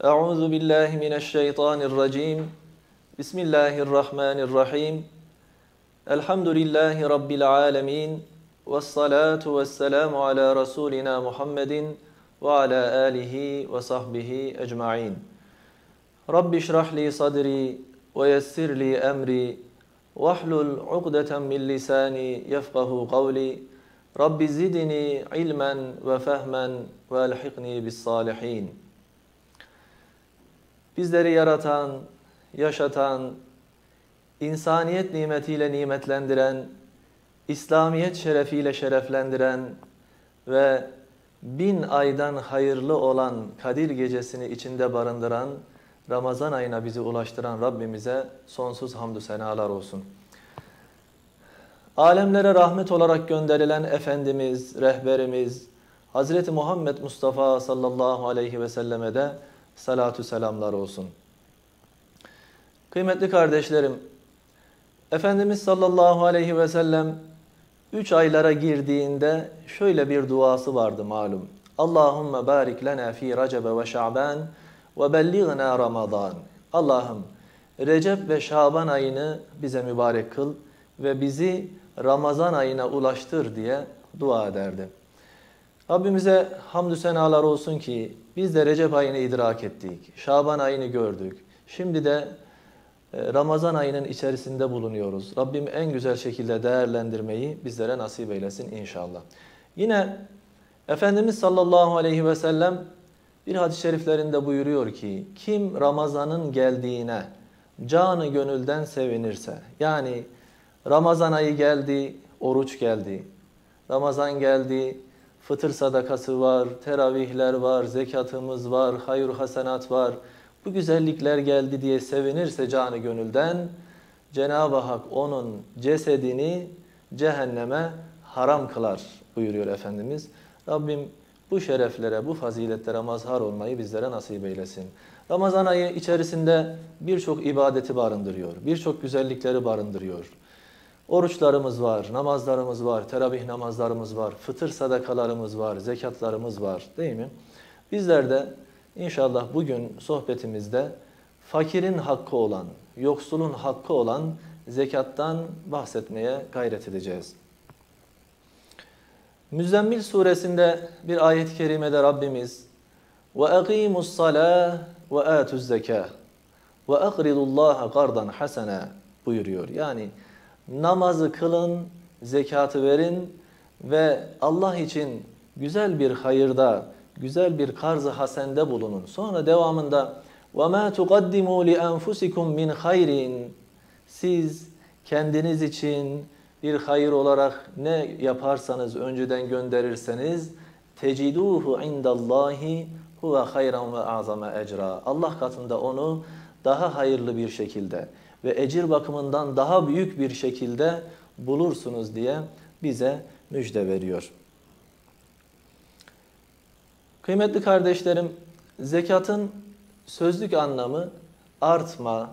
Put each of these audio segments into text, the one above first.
أعوذ بالله من الشيطان الرجيم. بسم الله الرحمن الرحيم. الحمد لله رب العالمين والصلاة والسلام على رسولنا محمد وعلى آله وصحبه أجمعين. رب اشرح لي صدري ويسر لي أمري واحلل عقدة من لساني يفقه قولي. رب زدني علما وفهما وألحقني بالصالحين. Bizleri yaratan, yaşatan, insaniyet nimetiyle nimetlendiren, İslamiyet şerefiyle şereflendiren ve bin aydan hayırlı olan Kadir gecesini içinde barındıran, Ramazan ayına bizi ulaştıran Rabbimize sonsuz hamdü senalar olsun. Alemlere rahmet olarak gönderilen Efendimiz, rehberimiz, Hazreti Muhammed Mustafa sallallahu aleyhi ve selleme de salatü selamlar olsun. Kıymetli kardeşlerim, Efendimiz sallallahu aleyhi ve sellem üç aylara girdiğinde şöyle bir duası vardı malum. Allahümme barik lena fi Recebe ve Şaban ve bellighna Ramazan. Allah'ım Recep ve Şaban ayını bize mübarek kıl ve bizi Ramazan ayına ulaştır diye dua ederdi. Rabbimize hamdü senalar olsun ki biz de Recep ayını idrak ettik. Şaban ayını gördük. Şimdi de Ramazan ayının içerisinde bulunuyoruz. Rabbim en güzel şekilde değerlendirmeyi bizlere nasip eylesin inşallah. Yine Efendimiz sallallahu aleyhi ve sellem bir hadis-i şeriflerinde buyuruyor ki kim Ramazan'ın geldiğine canı gönülden sevinirse yani Ramazan ayı geldi, oruç geldi. Ramazan geldi, fıtır sadakası var, teravihler var, zekatımız var, hayır hasenat var. Bu güzellikler geldi diye sevinirse canı gönülden Cenab-ı Hak onun cesedini cehenneme haram kılar buyuruyor Efendimiz. Rabbim bu şereflere, bu faziletlere mazhar olmayı bizlere nasip eylesin. Ramazan ayı içerisinde birçok ibadeti barındırıyor, birçok güzellikleri barındırıyor. Oruçlarımız var, namazlarımız var, teravih namazlarımız var, fıtır sadakalarımız var, zekatlarımız var değil mi? Bizler de inşallah bugün sohbetimizde fakirin hakkı olan, yoksulun hakkı olan zekattan bahsetmeye gayret edeceğiz. Müzzemmil suresinde bir ayet-i kerimede Rabbimiz ve aqimus salah ve atuz zekah ve aqridullaha qardan hasene buyuruyor. Yani namazı kılın, zekatı verin ve Allah için güzel bir hayırda, güzel bir karz-ı hasende bulunun. Sonra devamında وَمَا تُقَدِّمُوا لِأَنْفُسِكُمْ مِنْ خَيْرٍ Siz kendiniz için bir hayır olarak ne yaparsanız, önceden gönderirseniz teciduhu indallahi huve hayran ve azame ecra. Allah katında onu daha hayırlı bir şekilde ve ecir bakımından daha büyük bir şekilde bulursunuz diye bize müjde veriyor. Kıymetli kardeşlerim, zekatın sözlük anlamı artma,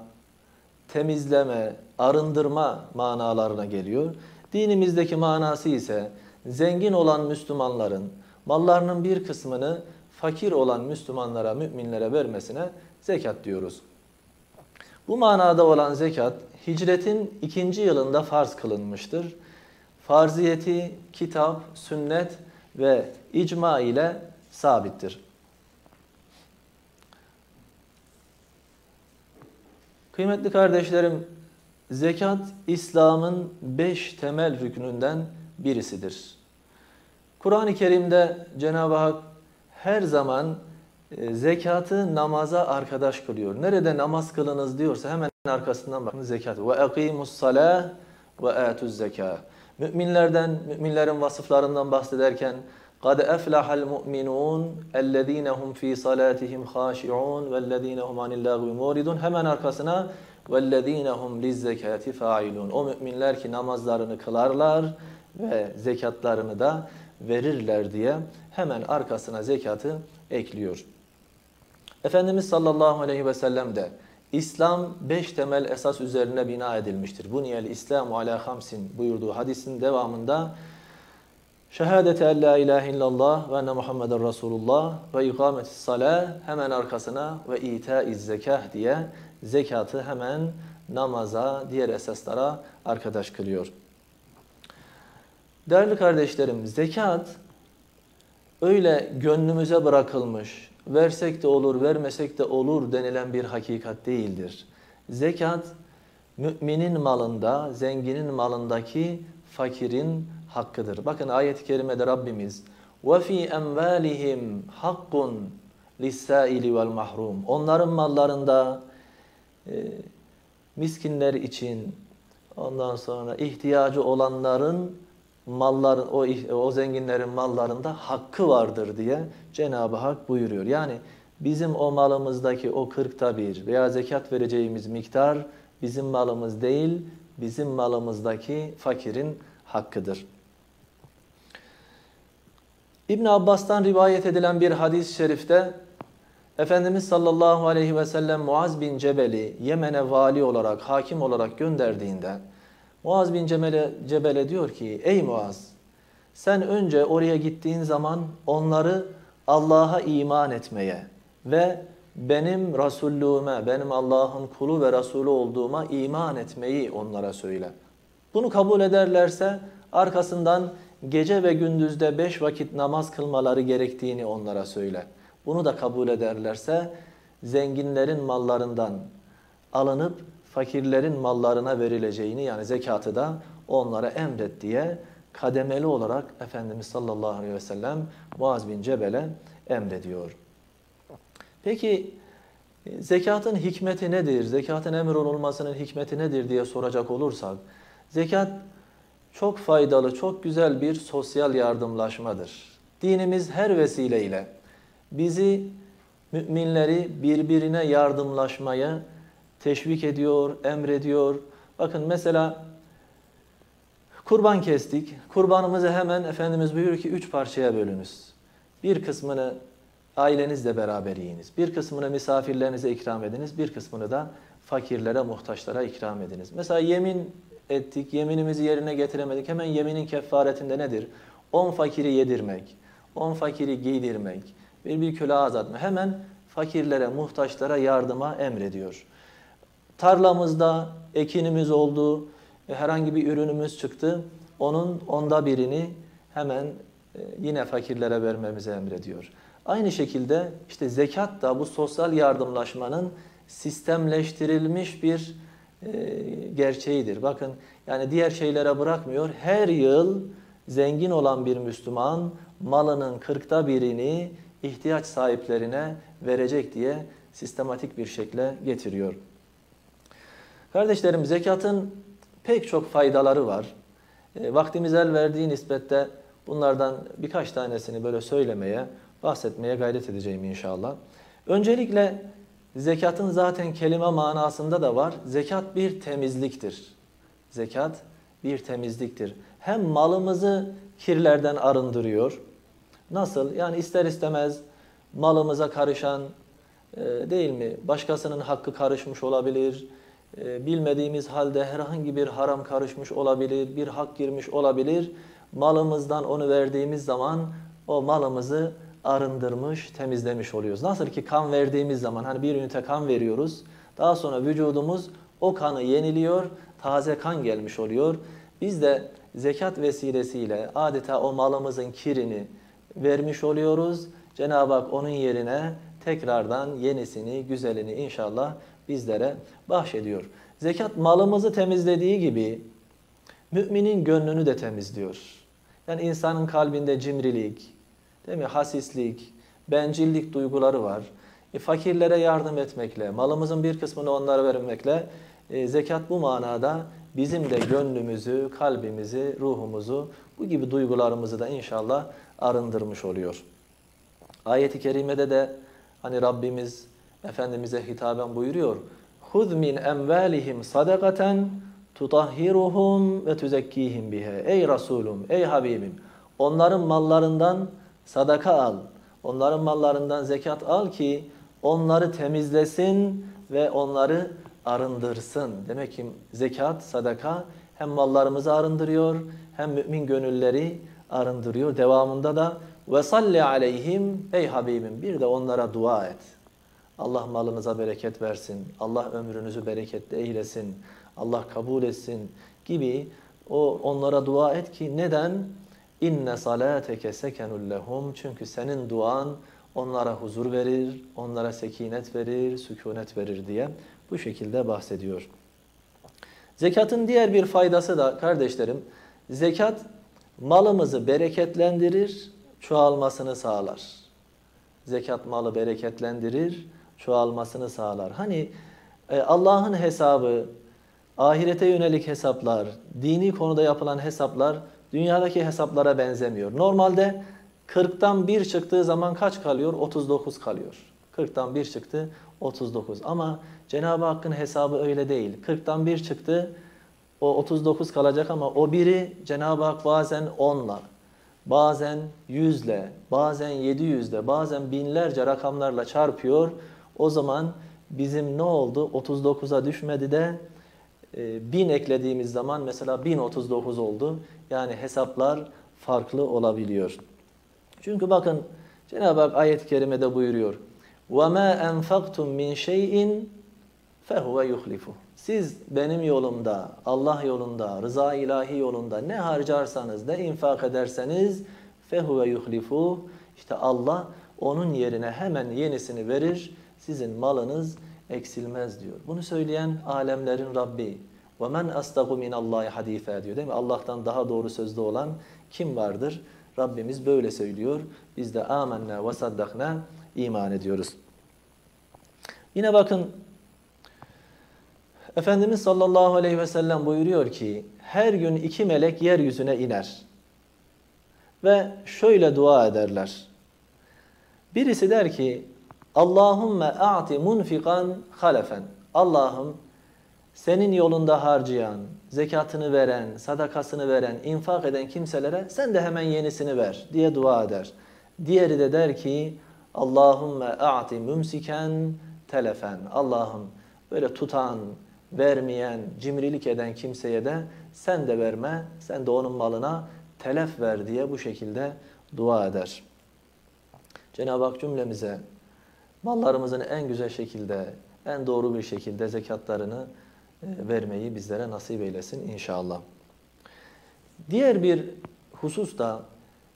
temizleme, arındırma manalarına geliyor. Dinimizdeki manası ise zengin olan Müslümanların mallarının bir kısmını fakir olan Müslümanlara, müminlere vermesine zekat diyoruz. Bu manada olan zekat hicretin ikinci yılında farz kılınmıştır. Farziyeti kitap, sünnet ve icma ile sabittir. Kıymetli kardeşlerim, zekat İslam'ın beş temel rüknünden birisidir. Kur'an-ı Kerim'de Cenab-ı Hak her zaman e, zekatı namaza arkadaş kılıyor. Nerede namaz kılınız diyorsa hemen arkasından bakın zekat. Ve akimus salah ve atuz zeka. Müminlerden, müminlerin vasıflarından bahsederken قَدْ أَفْلَحَ الْمُؤْمِنُونَ اَلَّذ۪ينَ هُمْ ف۪ي صَلَاتِهِمْ خَاشِعُونَ وَالَّذ۪ينَ هُمْ عَنِ اللّٰهُ مُورِدُونَ Hemen arkasına وَالَّذ۪ينَ هُمْ لِلزَّكَاتِ فَاِلُونَ O müminler ki namazlarını kılarlar ve zekatlarını da verirler diye hemen arkasına zekatı ekliyor. Efendimiz sallallahu aleyhi ve sellem de İslam beş temel esas üzerine bina edilmiştir. Buniyel İslamu ala hamsin buyurduğu hadisin devamında Şehadete en la ilahe illallah ve enne Muhammeden Resulullah ve ikametis salah hemen arkasına ve itaiz zekah diye zekatı hemen namaza, diğer esaslara arkadaş kılıyor. Değerli kardeşlerim, zekat öyle gönlümüze bırakılmış, versek de olur, vermesek de olur denilen bir hakikat değildir. Zekat, müminin malında, zenginin malındaki fakirin hakkıdır. Bakın ayet-i kerimede Rabbimiz وَفِي اَمْوَالِهِمْ حَقٌّ لِسَّائِلِ وَالْمَحْرُومِ Onların mallarında e, miskinler için, ondan sonra ihtiyacı olanların malların o o zenginlerin mallarında hakkı vardır diye Cenab-ı Hak buyuruyor. Yani bizim o malımızdaki o kırkta bir veya zekat vereceğimiz miktar bizim malımız değil, bizim malımızdaki fakirin hakkıdır. İbn Abbas'tan rivayet edilen bir hadis-i şerifte Efendimiz sallallahu aleyhi ve sellem Muaz bin Cebel'i Yemen'e vali olarak, hakim olarak gönderdiğinde Muaz bin Cebel'e Cebel'e diyor ki ey Muaz sen önce oraya gittiğin zaman onları Allah'a iman etmeye ve benim Resulluğuma, benim Allah'ın kulu ve Resulü olduğuma iman etmeyi onlara söyle. Bunu kabul ederlerse arkasından gece ve gündüzde beş vakit namaz kılmaları gerektiğini onlara söyle. Bunu da kabul ederlerse zenginlerin mallarından alınıp fakirlerin mallarına verileceğini yani zekatı da onlara emret diye kademeli olarak Efendimiz sallallahu aleyhi ve sellem Muaz bin Cebel'e emrediyor. Peki zekatın hikmeti nedir? Zekatın emir olmasının hikmeti nedir diye soracak olursak zekat çok faydalı, çok güzel bir sosyal yardımlaşmadır. Dinimiz her vesileyle bizi müminleri birbirine yardımlaşmaya teşvik ediyor, emrediyor. Bakın mesela kurban kestik. Kurbanımızı hemen Efendimiz buyuruyor ki üç parçaya bölünüz. Bir kısmını ailenizle beraber yiyiniz. Bir kısmını misafirlerinize ikram ediniz. Bir kısmını da fakirlere, muhtaçlara ikram ediniz. Mesela yemin ettik, yeminimizi yerine getiremedik. Hemen yeminin kefaretinde nedir? On fakiri yedirmek, on fakiri giydirmek, bir bir köle azaltma. Hemen fakirlere, muhtaçlara yardıma emrediyor. Tarlamızda ekinimiz oldu, herhangi bir ürünümüz çıktı. Onun onda birini hemen e, yine fakirlere vermemizi emrediyor. Aynı şekilde işte zekat da bu sosyal yardımlaşmanın sistemleştirilmiş bir e, gerçeğidir. Bakın yani diğer şeylere bırakmıyor. Her yıl zengin olan bir Müslüman malının kırkta birini ihtiyaç sahiplerine verecek diye sistematik bir şekle getiriyor. Kardeşlerim zekatın pek çok faydaları var. E, vaktimiz el verdiği nispette bunlardan birkaç tanesini böyle söylemeye, bahsetmeye gayret edeceğim inşallah. Öncelikle zekatın zaten kelime manasında da var. Zekat bir temizliktir. Zekat bir temizliktir. Hem malımızı kirlerden arındırıyor. Nasıl? Yani ister istemez malımıza karışan e, değil mi? Başkasının hakkı karışmış olabilir bilmediğimiz halde herhangi bir haram karışmış olabilir, bir hak girmiş olabilir. Malımızdan onu verdiğimiz zaman o malımızı arındırmış, temizlemiş oluyoruz. Nasıl ki kan verdiğimiz zaman hani bir ünite kan veriyoruz. Daha sonra vücudumuz o kanı yeniliyor, taze kan gelmiş oluyor. Biz de zekat vesilesiyle adeta o malımızın kirini vermiş oluyoruz. Cenab-ı Hak onun yerine tekrardan yenisini, güzelini inşallah bizlere bahşediyor. Zekat malımızı temizlediği gibi müminin gönlünü de temizliyor. Yani insanın kalbinde cimrilik, değil mi? Hasislik, bencillik duyguları var. E, fakirlere yardım etmekle, malımızın bir kısmını onlara vermekle e, zekat bu manada bizim de gönlümüzü, kalbimizi, ruhumuzu, bu gibi duygularımızı da inşallah arındırmış oluyor. Ayet-i kerimede de hani Rabbimiz Efendimiz'e hitaben buyuruyor. Huz min emvalihim sadakaten tutahhiruhum ve tuzekkihim biha. Ey Resulüm, ey Habibim, onların mallarından sadaka al. Onların mallarından zekat al ki onları temizlesin ve onları arındırsın. Demek ki zekat, sadaka hem mallarımızı arındırıyor hem mümin gönülleri arındırıyor. Devamında da ve salli aleyhim ey Habibim bir de onlara dua et. Allah malınıza bereket versin. Allah ömrünüzü bereketli eylesin. Allah kabul etsin gibi o onlara dua et ki neden? İnne salateke sekenul lehum çünkü senin duan onlara huzur verir, onlara sekinet verir, sükunet verir diye bu şekilde bahsediyor. Zekatın diğer bir faydası da kardeşlerim, zekat malımızı bereketlendirir, çoğalmasını sağlar. Zekat malı bereketlendirir, çoğalmasını sağlar. Hani e, Allah'ın hesabı, ahirete yönelik hesaplar, dini konuda yapılan hesaplar dünyadaki hesaplara benzemiyor. Normalde 40'tan 1 çıktığı zaman kaç kalıyor? 39 kalıyor. 40'tan 1 çıktı 39. Ama Cenab-ı Hakk'ın hesabı öyle değil. 40'tan 1 çıktı o 39 kalacak ama o biri Cenab-ı Hak bazen 10'la, bazen 100'le, bazen 700'le, bazen binlerce rakamlarla çarpıyor. O zaman bizim ne oldu? 39'a düşmedi de e, 1000 eklediğimiz zaman mesela 1039 oldu. Yani hesaplar farklı olabiliyor. Çünkü bakın Cenab-ı Hak ayet-i kerimede buyuruyor. وَمَا أَنْفَقْتُمْ مِنْ شَيْءٍ فَهُوَ يُخْلِفُهُ Siz benim yolumda, Allah yolunda, rıza ilahi yolunda ne harcarsanız, ne infak ederseniz فَهُوَ يُخْلِفُهُ İşte Allah onun yerine hemen yenisini verir, sizin malınız eksilmez diyor. Bunu söyleyen alemlerin Rabbi. وَمَنْ أَسْتَقُ مِنَ اللّٰهِ حَد۪يفًا diyor değil mi? Allah'tan daha doğru sözlü olan kim vardır? Rabbimiz böyle söylüyor. Biz de amenna ve saddakna iman ediyoruz. Yine bakın Efendimiz sallallahu aleyhi ve sellem buyuruyor ki her gün iki melek yeryüzüne iner. Ve şöyle dua ederler. Birisi der ki Allahümme a'ti munfikan halefen. Allah'ım senin yolunda harcayan, zekatını veren, sadakasını veren, infak eden kimselere sen de hemen yenisini ver diye dua eder. Diğeri de der ki Allahümme a'ti mumsiken telefen. Allah'ım böyle tutan, vermeyen, cimrilik eden kimseye de sen de verme, sen de onun malına telef ver diye bu şekilde dua eder. Cenab-ı Hak cümlemize mallarımızın en güzel şekilde, en doğru bir şekilde zekatlarını e, vermeyi bizlere nasip eylesin inşallah. Diğer bir husus da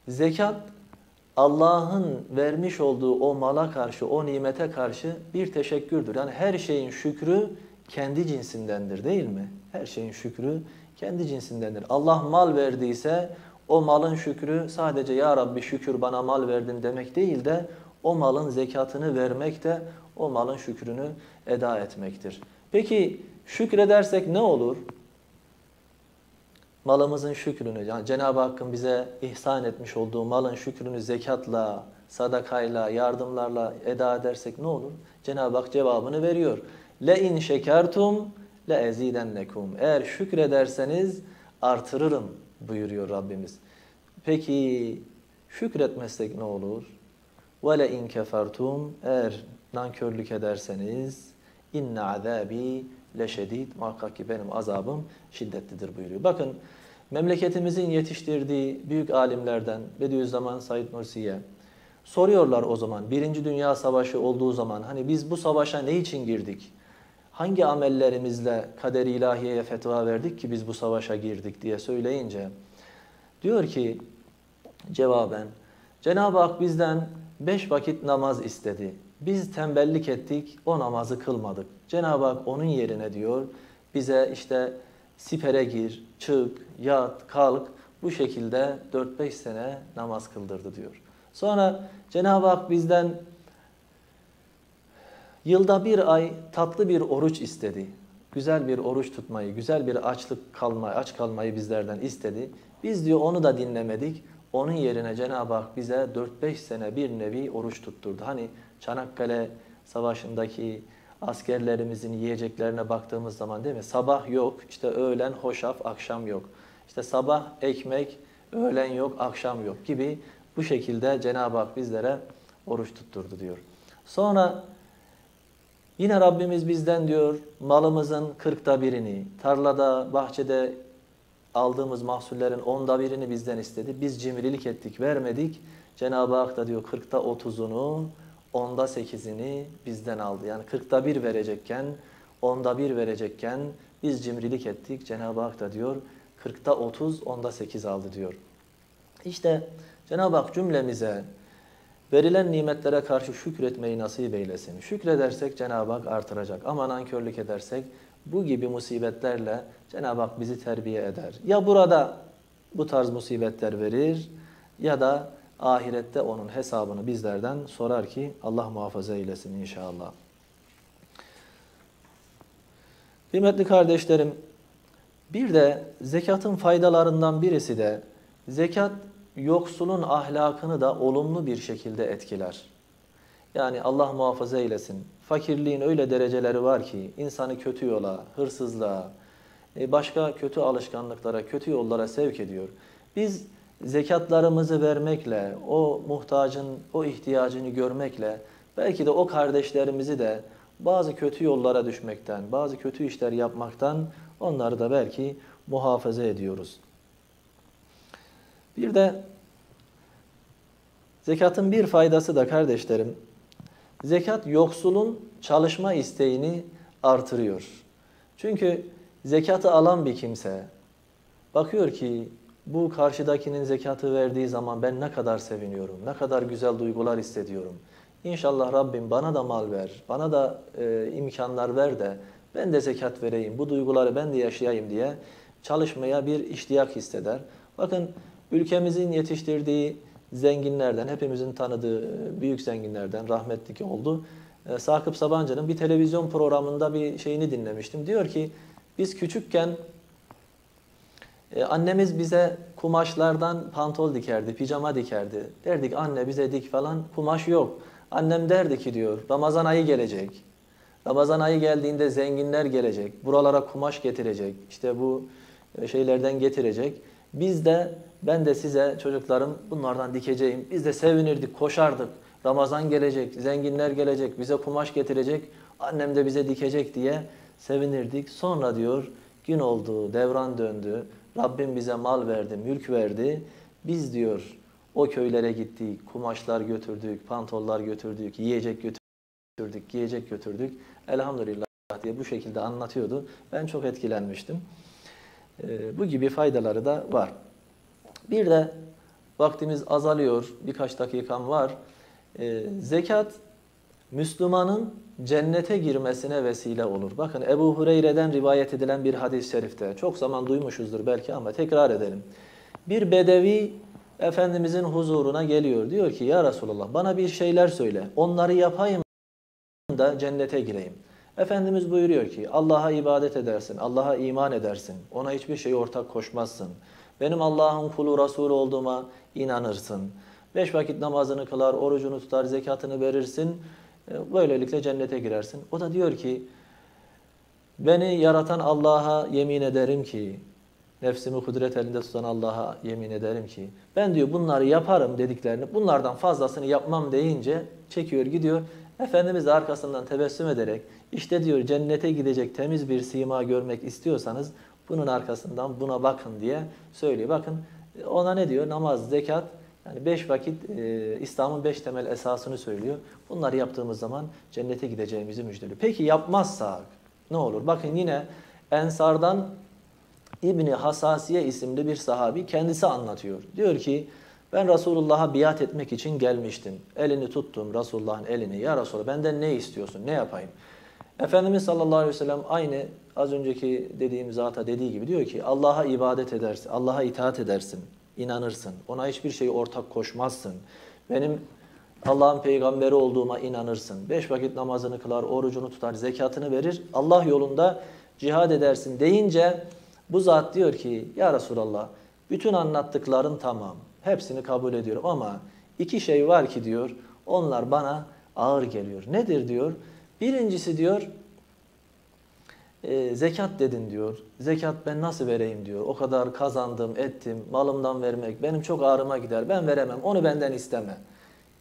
zekat Allah'ın vermiş olduğu o mala karşı, o nimete karşı bir teşekkürdür. Yani her şeyin şükrü kendi cinsindendir değil mi? Her şeyin şükrü kendi cinsindendir. Allah mal verdiyse o malın şükrü sadece ya Rabbi şükür bana mal verdin demek değil de o malın zekatını vermek de o malın şükrünü eda etmektir. Peki şükredersek ne olur? Malımızın şükrünü, yani Cenab-ı Hakk'ın bize ihsan etmiş olduğu malın şükrünü zekatla, sadakayla, yardımlarla eda edersek ne olur? Cenab-ı Hak cevabını veriyor. Le in şekertum le ezidennekum. Eğer şükrederseniz artırırım buyuruyor Rabbimiz. Peki şükretmezsek ne olur? Le in kefertum eğer nankörlük ederseniz inne azabi leşedid. Muhakkak ki benim azabım şiddetlidir buyuruyor. Bakın memleketimizin yetiştirdiği büyük alimlerden Bediüzzaman Said Nursi'ye soruyorlar o zaman. Birinci Dünya Savaşı olduğu zaman hani biz bu savaşa ne için girdik? Hangi amellerimizle kader ilahiyeye fetva verdik ki biz bu savaşa girdik diye söyleyince diyor ki cevaben Cenab-ı Hak bizden beş vakit namaz istedi. Biz tembellik ettik, o namazı kılmadık. Cenab-ı Hak onun yerine diyor, bize işte sipere gir, çık, yat, kalk, bu şekilde 4-5 sene namaz kıldırdı diyor. Sonra Cenab-ı Hak bizden yılda bir ay tatlı bir oruç istedi. Güzel bir oruç tutmayı, güzel bir açlık kalmayı, aç kalmayı bizlerden istedi. Biz diyor onu da dinlemedik. Onun yerine Cenab-ı Hak bize 4-5 sene bir nevi oruç tutturdu. Hani Çanakkale Savaşı'ndaki askerlerimizin yiyeceklerine baktığımız zaman değil mi? Sabah yok, işte öğlen hoşaf, akşam yok. İşte sabah ekmek, öğlen yok, akşam yok gibi bu şekilde Cenab-ı Hak bizlere oruç tutturdu diyor. Sonra yine Rabbimiz bizden diyor malımızın kırkta birini, tarlada, bahçede aldığımız mahsullerin onda birini bizden istedi. Biz cimrilik ettik, vermedik. Cenab-ı Hak da diyor 40'ta 30'unu, onda 8'ini bizden aldı. Yani 40'ta bir verecekken, onda bir verecekken biz cimrilik ettik. Cenab-ı Hak da diyor 40'ta 30, onda 8 aldı diyor. İşte Cenab-ı Hak cümlemize verilen nimetlere karşı şükretmeyi nasip eylesin. Şükredersek Cenab-ı Hak artıracak. Ama nankörlük edersek bu gibi musibetlerle Cenab-ı Hak bizi terbiye eder. Ya burada bu tarz musibetler verir ya da ahirette onun hesabını bizlerden sorar ki Allah muhafaza eylesin inşallah. Kıymetli kardeşlerim, bir de zekatın faydalarından birisi de zekat yoksulun ahlakını da olumlu bir şekilde etkiler. Yani Allah muhafaza eylesin. Fakirliğin öyle dereceleri var ki insanı kötü yola, hırsızlığa, e, başka kötü alışkanlıklara, kötü yollara sevk ediyor. Biz zekatlarımızı vermekle, o muhtacın o ihtiyacını görmekle belki de o kardeşlerimizi de bazı kötü yollara düşmekten, bazı kötü işler yapmaktan onları da belki muhafaza ediyoruz. Bir de zekatın bir faydası da kardeşlerim, zekat yoksulun çalışma isteğini artırıyor. Çünkü zekatı alan bir kimse bakıyor ki bu karşıdakinin zekatı verdiği zaman ben ne kadar seviniyorum, ne kadar güzel duygular hissediyorum. İnşallah Rabbim bana da mal ver, bana da e, imkanlar ver de ben de zekat vereyim, bu duyguları ben de yaşayayım diye çalışmaya bir iştiyak hisseder. Bakın ülkemizin yetiştirdiği zenginlerden, hepimizin tanıdığı e, büyük zenginlerden rahmetlik oldu. E, Sakıp Sabancı'nın bir televizyon programında bir şeyini dinlemiştim. Diyor ki biz küçükken e, annemiz bize kumaşlardan pantol dikerdi, pijama dikerdi. Derdik anne bize dik falan kumaş yok. Annem derdi ki diyor Ramazan ayı gelecek. Ramazan ayı geldiğinde zenginler gelecek. Buralara kumaş getirecek. İşte bu şeylerden getirecek. Biz de ben de size çocuklarım bunlardan dikeceğim. Biz de sevinirdik, koşardık. Ramazan gelecek, zenginler gelecek, bize kumaş getirecek. Annem de bize dikecek diye sevinirdik. Sonra diyor gün oldu, devran döndü. Rabbim bize mal verdi, mülk verdi. Biz diyor o köylere gittik, kumaşlar götürdük, pantollar götürdük, yiyecek götürdük, giyecek götürdük. Elhamdülillah diye bu şekilde anlatıyordu. Ben çok etkilenmiştim. Ee, bu gibi faydaları da var. Bir de vaktimiz azalıyor, birkaç dakikam var. Ee, zekat Müslümanın cennete girmesine vesile olur. Bakın Ebu Hureyre'den rivayet edilen bir hadis-i şerifte. Çok zaman duymuşuzdur belki ama tekrar edelim. Bir bedevi Efendimizin huzuruna geliyor. Diyor ki ya Resulallah bana bir şeyler söyle. Onları yapayım da cennete gireyim. Efendimiz buyuruyor ki Allah'a ibadet edersin, Allah'a iman edersin, ona hiçbir şey ortak koşmazsın. Benim Allah'ın kulu Resulü olduğuma inanırsın. Beş vakit namazını kılar, orucunu tutar, zekatını verirsin. E, böylelikle cennete girersin. O da diyor ki beni yaratan Allah'a yemin ederim ki nefsimi kudret elinde tutan Allah'a yemin ederim ki ben diyor bunları yaparım dediklerini bunlardan fazlasını yapmam deyince çekiyor gidiyor. Efendimiz de arkasından tebessüm ederek işte diyor cennete gidecek temiz bir sima görmek istiyorsanız bunun arkasından buna bakın diye söylüyor. Bakın ona ne diyor? Namaz, zekat, yani beş vakit e, İslam'ın beş temel esasını söylüyor. Bunları yaptığımız zaman cennete gideceğimizi müjdeliyor. Peki yapmazsak ne olur? Bakın yine Ensar'dan İbni Hasasiye isimli bir sahabi kendisi anlatıyor. Diyor ki ben Resulullah'a biat etmek için gelmiştim. Elini tuttum Resulullah'ın elini. Ya Resulallah benden ne istiyorsun? Ne yapayım? Efendimiz sallallahu aleyhi ve sellem aynı az önceki dediğim zata dediği gibi diyor ki Allah'a ibadet edersin, Allah'a itaat edersin, inanırsın. Ona hiçbir şeyi ortak koşmazsın. Benim Allah'ın peygamberi olduğuma inanırsın. Beş vakit namazını kılar, orucunu tutar, zekatını verir. Allah yolunda cihad edersin deyince bu zat diyor ki ya Resulallah bütün anlattıkların tamam. Hepsini kabul ediyorum ama iki şey var ki diyor onlar bana ağır geliyor. Nedir diyor? Birincisi diyor e, zekat dedin diyor. Zekat ben nasıl vereyim diyor. O kadar kazandım, ettim, malımdan vermek benim çok ağrıma gider. Ben veremem. Onu benden isteme.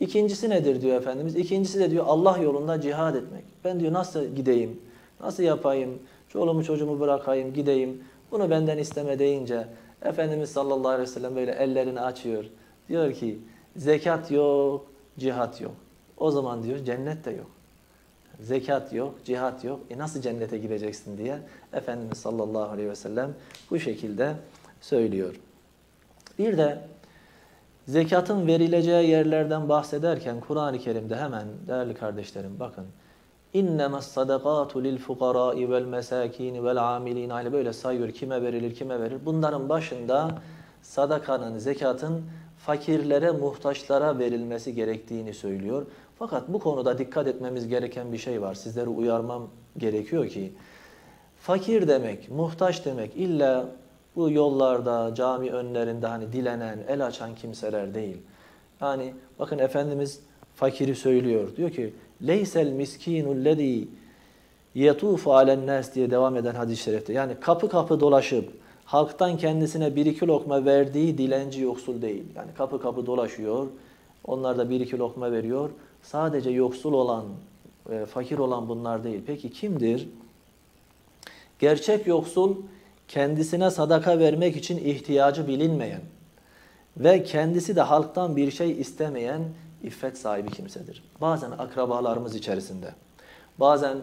İkincisi nedir diyor Efendimiz? İkincisi de diyor Allah yolunda cihad etmek. Ben diyor nasıl gideyim? Nasıl yapayım? Çoluğumu çocuğumu bırakayım, gideyim. Bunu benden isteme deyince Efendimiz sallallahu aleyhi ve sellem böyle ellerini açıyor. Diyor ki zekat yok, cihat yok. O zaman diyor cennet de yok. Zekat yok, cihat yok. E nasıl cennete gireceksin diye Efendimiz sallallahu aleyhi ve sellem bu şekilde söylüyor. Bir de zekatın verileceği yerlerden bahsederken Kur'an-ı Kerim'de hemen değerli kardeşlerim bakın. Fukarai vel mesakin vel amilin aile böyle sayıyor kime verilir kime verir. Bunların başında sadakanın, zekatın fakirlere, muhtaçlara verilmesi gerektiğini söylüyor. Fakat bu konuda dikkat etmemiz gereken bir şey var. Sizleri uyarmam gerekiyor ki fakir demek, muhtaç demek illa bu yollarda, cami önlerinde hani dilenen, el açan kimseler değil. Yani bakın Efendimiz fakiri söylüyor. Diyor ki leysel miskinul lezî yetufu alen nas diye devam eden hadis-i şerifte. Yani kapı kapı dolaşıp halktan kendisine bir iki lokma verdiği dilenci yoksul değil. Yani kapı kapı dolaşıyor. Onlar da bir iki lokma veriyor. Sadece yoksul olan, e, fakir olan bunlar değil. Peki kimdir? Gerçek yoksul kendisine sadaka vermek için ihtiyacı bilinmeyen ve kendisi de halktan bir şey istemeyen iffet sahibi kimsedir. Bazen akrabalarımız içerisinde, bazen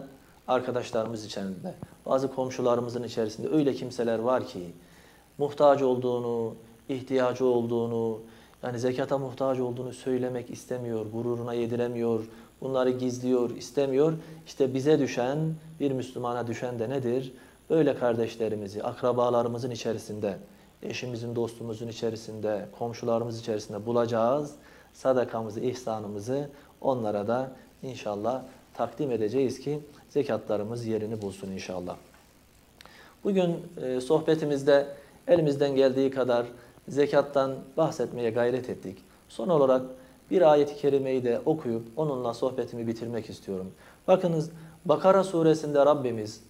arkadaşlarımız içerisinde, bazı komşularımızın içerisinde öyle kimseler var ki muhtaç olduğunu, ihtiyacı olduğunu, yani zekata muhtaç olduğunu söylemek istemiyor, gururuna yediremiyor, bunları gizliyor, istemiyor. İşte bize düşen, bir Müslümana düşen de nedir? Böyle kardeşlerimizi, akrabalarımızın içerisinde, eşimizin, dostumuzun içerisinde, komşularımız içerisinde bulacağız Sadakamızı, ihsanımızı onlara da inşallah takdim edeceğiz ki zekatlarımız yerini bulsun inşallah. Bugün e, sohbetimizde elimizden geldiği kadar zekattan bahsetmeye gayret ettik. Son olarak bir ayet-i kerimeyi de okuyup onunla sohbetimi bitirmek istiyorum. Bakınız Bakara suresinde Rabbimiz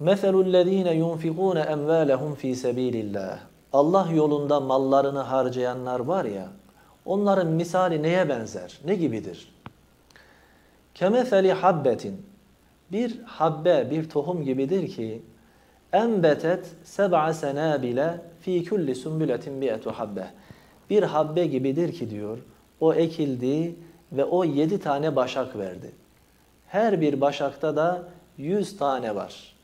مَثَلُ الَّذ۪ينَ يُنْفِقُونَ اَمْوَالَهُمْ ف۪ي سَب۪يلِ اللّٰهِ Allah yolunda mallarını harcayanlar var ya, Onların misali neye benzer? Ne gibidir? Kemefeli habbetin. Bir habbe, bir tohum gibidir ki enbetet seb'a senabile fi kulli sümbületin bi'etu habbe. Bir habbe gibidir ki diyor, o ekildi ve o yedi tane başak verdi. Her bir başakta da yüz tane var.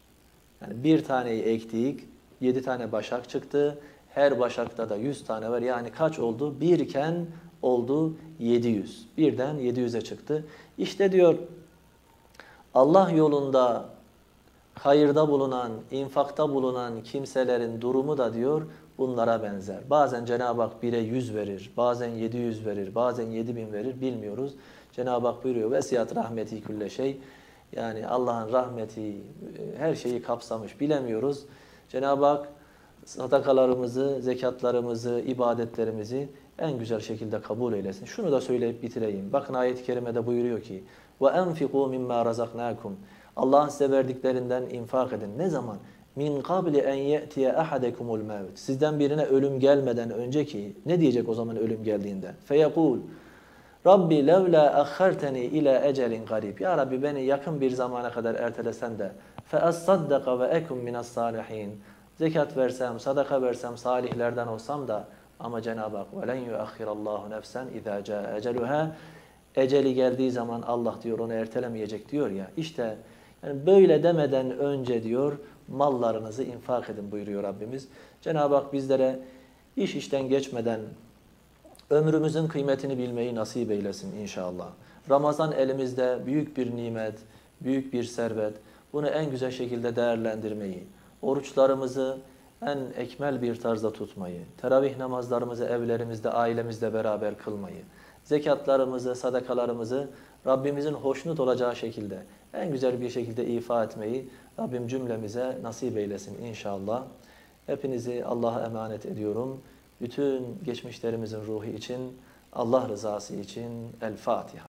Yani bir taneyi ektik, yedi tane başak çıktı. Her başakta da yüz tane var. Yani kaç oldu? Birken oldu yedi yüz. Birden yedi yüze çıktı. İşte diyor Allah yolunda hayırda bulunan, infakta bulunan kimselerin durumu da diyor bunlara benzer. Bazen Cenab-ı Hak 1'e 100 verir, bazen 700 verir, bazen 7000 verir bilmiyoruz. Cenab-ı Hak buyuruyor vesiyat rahmeti külle şey. Yani Allah'ın rahmeti her şeyi kapsamış bilemiyoruz. Cenab-ı Hak sadakalarımızı, zekatlarımızı, ibadetlerimizi en güzel şekilde kabul eylesin. Şunu da söyleyip bitireyim. Bakın ayet-i kerimede buyuruyor ki وَاَنْفِقُوا مِمَّا رَزَقْنَاكُمْ Allah'ın size verdiklerinden infak edin. Ne zaman? Min qabli en ye'tiye ahadekumul mevt. Sizden birine ölüm gelmeden önceki ne diyecek o zaman ölüm geldiğinde? Feyekul Rabbi levla akharteni ila ecelin garib. Ya Rabbi beni yakın bir zamana kadar ertelesen de fe as-saddaka ve ekun minas salihin. Zekat versem, sadaka versem, salihlerden olsam da ama Cenab-ı Hak yuakhirallahu nefsen iza caa eceluha. Eceli geldiği zaman Allah diyor onu ertelemeyecek diyor ya. İşte yani böyle demeden önce diyor mallarınızı infak edin buyuruyor Rabbimiz. Cenab-ı Hak bizlere iş işten geçmeden ömrümüzün kıymetini bilmeyi nasip eylesin inşallah. Ramazan elimizde büyük bir nimet, büyük bir servet. Bunu en güzel şekilde değerlendirmeyi, oruçlarımızı en ekmel bir tarzda tutmayı, teravih namazlarımızı evlerimizde, ailemizle beraber kılmayı, zekatlarımızı, sadakalarımızı Rabbimizin hoşnut olacağı şekilde en güzel bir şekilde ifa etmeyi Rabbim cümlemize nasip eylesin inşallah. Hepinizi Allah'a emanet ediyorum. Bütün geçmişlerimizin ruhu için, Allah rızası için El Fatiha.